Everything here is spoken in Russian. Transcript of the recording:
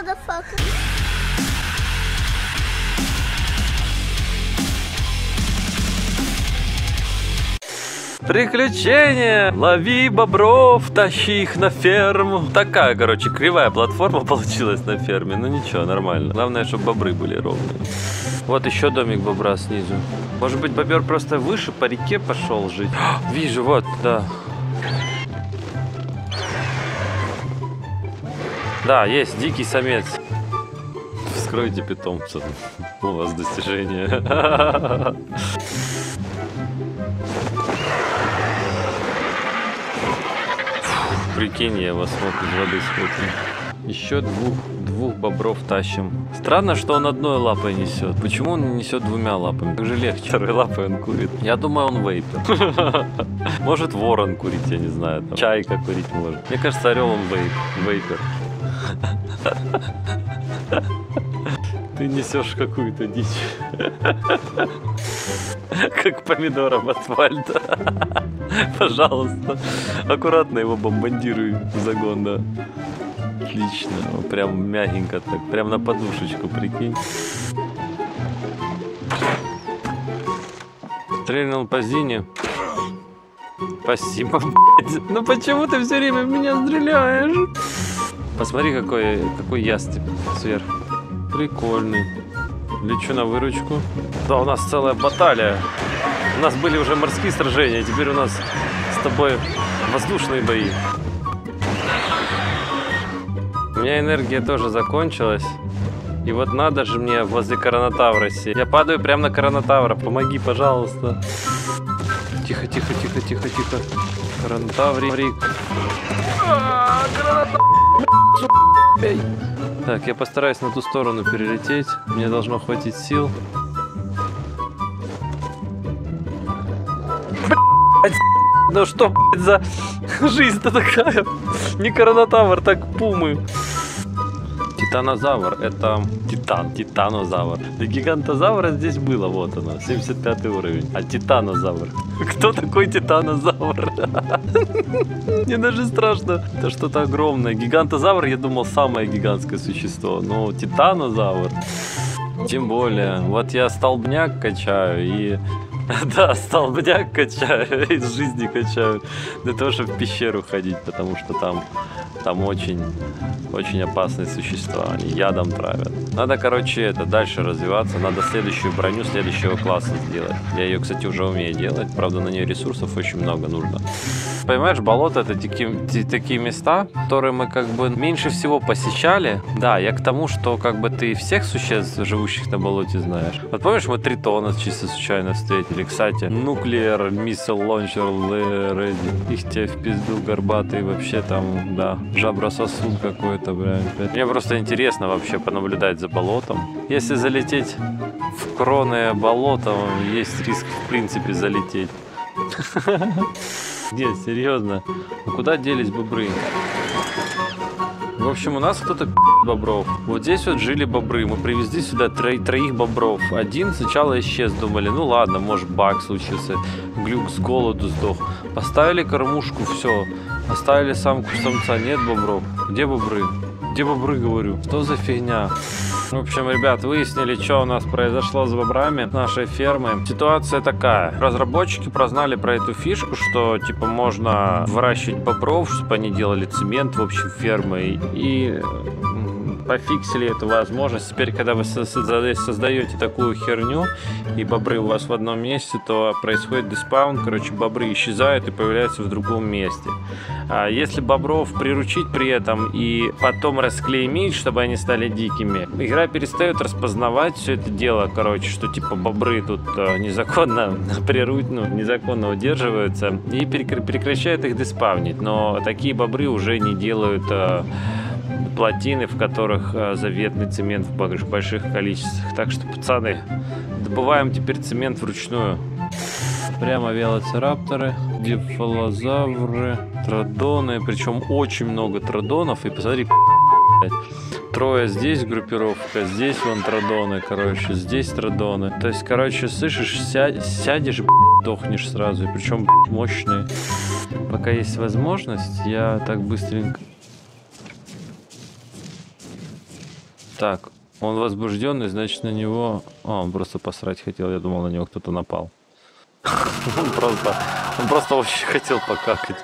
motherfucker. Приключения! Лови бобров, тащи их на ферму. Такая, короче, кривая платформа получилась на ферме. Ну ничего, нормально. Главное, чтобы бобры были ровные. Вот еще домик бобра снизу. Может быть, бобер просто выше по реке пошел жить. Вижу, вот, да. Да, есть дикий самец. Вскройте питомца. У вас достижение. Прикинь, я вас смог из воды схватить. Еще двух, двух бобров тащим. Странно, что он одной лапой несет. Почему он не несет двумя лапами? Как же легче. Второй лапой он курит. Я думаю, он вейпер. Может ворон курить, я не знаю. Чайка курить может. Мне кажется, орел он вейп. Вейпер. Ты несешь какую-то дичь. Как помидором асфальта. Пожалуйста. Аккуратно его бомбандируй в загон, да. Отлично. Прям мягенько так. Прям на подушечку, прикинь. Стрельнул по Зине. Спасибо, блядь. Ну почему ты все время в меня стреляешь? Посмотри, какой, какой ястреб сверху. Прикольный. Лечу на выручку. Да, у нас целая баталия. У нас были уже морские сражения, теперь у нас с тобой воздушные бои. У меня энергия тоже закончилась. И вот надо же мне возле Коронатавра сесть. Я падаю прямо на Коронатавра. Помоги, пожалуйста. Тихо, тихо, тихо, тихо, тихо. Коронатаврик. Так, я постараюсь на ту сторону перелететь. Мне должно хватить сил. Блять, ну что, блядь, за жизнь-то такая? Не коронатавр, так пумы. Титанозавр, это титан, титанозавр. Да гигантозавра здесь было, вот оно, 75 уровень. А титанозавр? Кто такой титанозавр? Мне даже страшно. Это что-то огромное. Гигантозавр, я думал, самое гигантское существо. Но титанозавр. Тем более. Вот я столбняк качаю и... Да, столбняк качаю, из жизни качаю. Для того, чтобы в пещеру ходить, потому что там там очень, очень опасные существа, они ядом травят. Надо, короче, это дальше развиваться, надо следующую броню следующего класса сделать. Я ее, кстати, уже умею делать, правда, на нее ресурсов очень много нужно. Понимаешь, болото это такие, такие места, которые мы как бы меньше всего посещали. Да, я к тому, что как бы ты всех существ, живущих на болоте, знаешь. Вот помнишь, мы тритона чисто случайно встретили. Кстати, нуклеар, миссил, лончер, ready. Их тебе в пизду горбатый вообще там, да, жабрососун какой-то, блядь. Мне просто интересно вообще понаблюдать за болотом. Если залететь в кроны болота, есть риск в принципе залететь. Нет, серьезно. А куда делись бобры? В общем, у нас кто-то бобров. Вот здесь вот жили бобры. Мы привезли сюда тро троих бобров. Один сначала исчез. Думали, ну ладно, может баг случился. Глюк с голоду сдох. Поставили кормушку, все. Оставили самку самца. Нет бобров. Где бобры? Где бобры, говорю? Что за фигня? В общем, ребят, выяснили, что у нас произошло с бобрами нашей фермы. Ситуация такая. Разработчики прознали про эту фишку, что типа можно выращивать бобров, чтобы они делали цемент в общем фермы. И пофиксили эту возможность. Теперь, когда вы создаете такую херню, и бобры у вас в одном месте, то происходит диспаун, короче, бобры исчезают и появляются в другом месте. А если бобров приручить при этом и потом расклеймить, чтобы они стали дикими, игра перестает распознавать все это дело, короче, что типа бобры тут э, незаконно прируть, ну, незаконно удерживаются и прекращает их диспавнить. Но такие бобры уже не делают э, плотины, в которых э, заветный цемент в больших количествах. Так что, пацаны, добываем теперь цемент вручную. Прямо велоцирапторы, дифалозавры, традоны, причем очень много традонов. И посмотри, трое здесь группировка, здесь вон традоны, короче, здесь традоны. То есть, короче, слышишь, ся сядешь, дохнешь сразу, и причем мощные. Пока есть возможность, я так быстренько Так, он возбужденный, значит, на него... А, он просто посрать хотел, я думал, на него кто-то напал. Он просто, он просто вообще хотел покакать.